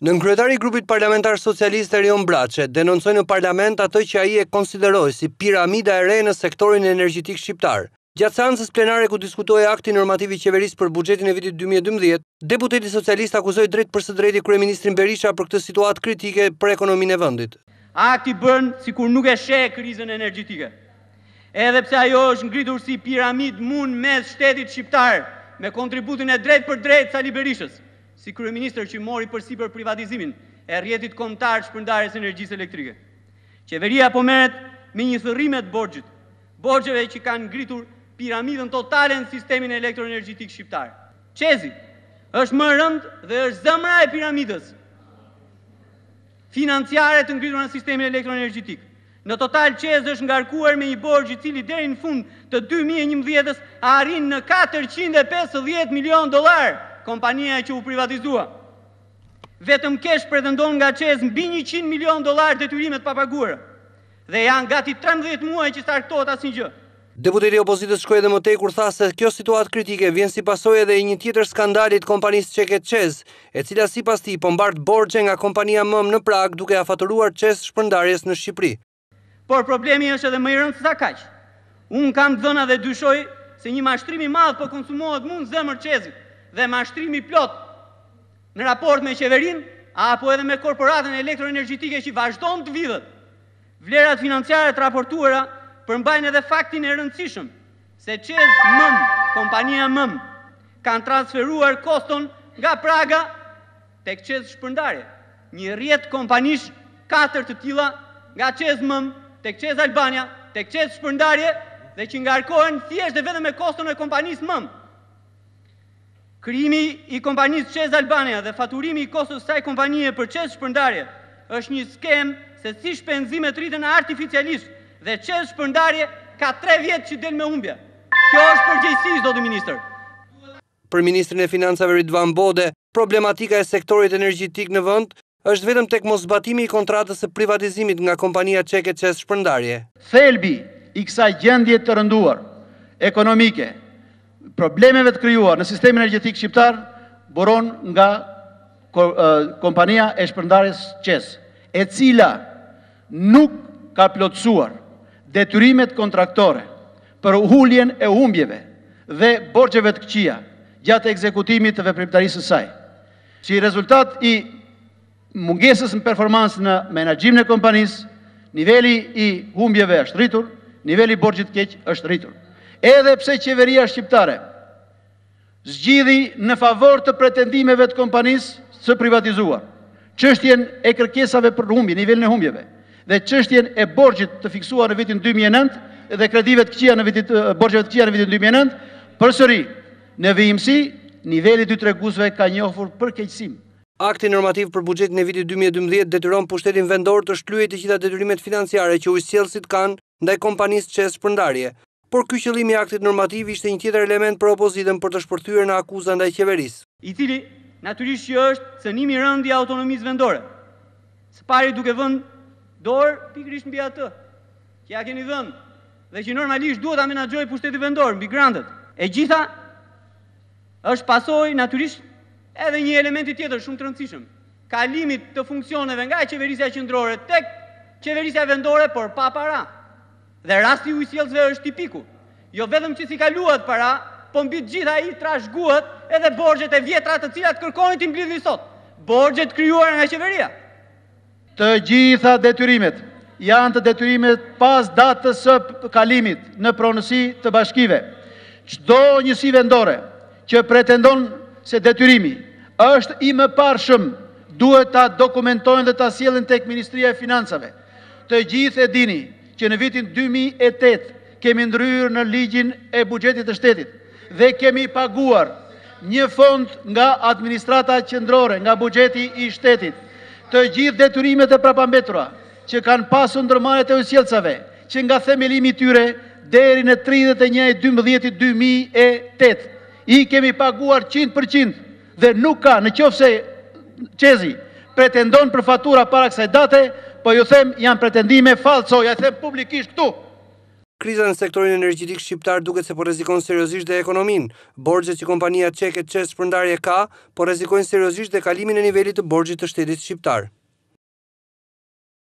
Nënkryetari i Grupit Parlamentar Socialist Erion Braçe denoncoi në Parlament atë që ai e konsideroi si piramida e re në sektorin energjetik shqiptar. Gjatë seancës plenare ku diskutohej Akti Normativ i Qeverisë për buxhetin e vitit dy mijë e dymbëdhjetë, deputeti socialist akuzoi drejtpërsëdrejti kryeministrin Berisha për këtë situatë kritike për ekonominë e vendit. Akti bën sikur nuk e sheh krizën energjetike. Edhe pse ajo është ngritur si piramidë mu në mes shtetit shqiptar me kontributin e drejtpërdrejtë Sali Berishës, si kryeministër që mori përsipër privatizimin e rrjetit kombëtar shpërndarjes së energjisë elektrike. Qeveria po merret me një thërrime të borxhit, borxheve që kanë ngritur piramidën totale në sistemin elektroenergjetik shqiptar. ÇEZ-i është më rëndë dhe është zemra e piramidës financiare të ngritur në sistemin elektroenergjetik. Në total ÇEZ është ngarkuar me një borxh i cili deri në fund të dy mijë e njëmbëdhjetës arrin në katërqind e pesëdhjetë milionë dollarë, kompania që u privatizua. Vetëm KESH pretendon nga ÇEZ mbi njëqind milionë dollarë detyrime të papaguara dhe janë gati trembëdhjetë muaj që s'arkëtohet asnjëgjë. Deputeti i opozitës shkoi edhe më tej kur tha se kjo situatë kritike vjen si pasojë edhe e një tjetër skandali të kompanisë çeke ÇEZ, e cila sipas tij po mbart borxhe nga kompania mëmë në Pragë duke ia faturuar ÇEZ shpërndarjes në Shqipëri. Por problemi është edhe më i rëndë sesa kaq. Unë kam dhëna dhe dyshoj se një mashtrim i madh po konsumohet mu në zemër ÇEZ-it dhe mashtrim i plotë në raport me qeverinë apo edhe me korporatën elektroenergjetike që vazhdon të vidhet Vlerat financiare të raportuara përmbajnë edhe faktin e rëndësishëm se ÇEZ mëmë, kompania mëmë, kanë transferuar koston nga Praga tek ÇEZ Shpërndarje, një rrjet kompanish katër të tilla nga ÇEZ mëmë tek ÇEZ Albania, tek ÇEZ Shpërndarje dhe që ngarkohen thjesht dhe vetëm me koston e kompanisë mëmë. Krijimi i kompanisë ÇEZ Albania dhe faturimi i kostos së saj kompanie për ÇEZ Shpërndarje është një skemë se si shpenzimet rriten artificialisht dhe ÇEZ Shpërndarje ka 3 vjet që del me humbje. Kjo është përgjegjësi, zoti ministër. Për ministrin e Financave Ridvan Bode, problematika e sektorit energjetik në vend Është vetëm tek moszbatimi i kontratës së privatizimit nga kompania çeke ÇEZ Shpërndarje. Thelbi i kësaj gjendje të rënduar ekonomike, problemeve të krijuar në sistemin energjetik shqiptar buron nga kompania e shpërndarjes ÇEZ, e cila nuk ka plotësuar detyrimet kontraktore për uljen e humbjeve dhe borxheve të këqija gjatë ekzekutimit të veprimtarisë së saj. Si rezultat i mungesës së performancës në menaxhimin e kompanisë, niveli i humbjeve është rritur, niveli i borxhit keq është rritur. Edhe pse qeveria shqiptare zgjidhi në favor të pretendimeve të kompanisë së privatizuar, çështjen e kërkesave për humbje, nivelin e humbjeve dhe çështjen e borxhit të fiksuar në vitin 2009 dhe kredive të këqija në vitin borxheve të këqija në vitin 2009, përsëri Në vijimësi, niveli i dy treguesve ka njohur përkeqësim. Akti normativ për buxhetin e vitit dy mijë e dymbëdhjetë detyron pushtetin vendor të shlyejë të gjitha detyrimet financiare që ujësjellësit kanë ndaj kompanisë ÇEZ Shpërndarje. Por ky qëllim i aktit normativ ishte një tjetër element për opozitën për të shpërthyer në akuza ndaj qeverisë. I cili, natyrisht që është cenim i rëndë i autonomisë vendore. Së pari duke vënë dorë pikërisht mbi atë. që ia keni dhënë dhe që normalisht duhet ta menaxhojë pushteti vendor mbi grantet. E gjitha është pasojë natyrisht edhe një elementi tjetër shumë të rëndësishëm, kalimit të funksioneve nga qeverisja qendrore tek qeverisja vendore, por pa para. Dhe rasti i ujësjellësve është tipiku. Jo vetëm që s'i kaluat para, po mbi të gjitha i trashëguat edhe borxhet e vjetra të cilat kërkoni t'i mblidhni sot. Borxhe të krijuara nga qeveria. Të gjitha detyrimet janë të detyrimet pas datës së kalimit në pronësi të bashkive. Çdo njësi vendore që pretendon se detyrimi është i mëparshëm duhet ta dokumentojnë dhe ta sjellin tek Ministria e Financave. Të gjithë e dini që në vitin 2008 kemi ndërhyrë në ligjin e buxhetit të shtetit dhe kemi paguar një fond nga administrata qendrore, nga buxheti i shtetit, të gjithë detyrimet e prapambetura që kanë pasur ndërmarrjet e ujësjellësave, që nga themelimi i tyre deri në 31 12 2008. I kemi paguar 100%. Dhe nuk ka, në qoftë se ÇEZ-i pretendon për fatura para kësaj date, po ju them janë pretendime falso, ia them publikisht këtu. Kriza në sektorin energjetik shqiptar duket se po rrezikon seriozisht dhe ekonominë. Borxhet që kompania çeke ÇEZ Shpërndarje ka, po rrezikojnë seriozisht dhe kalimin e nivelit të borxhit të shtetit shqiptar.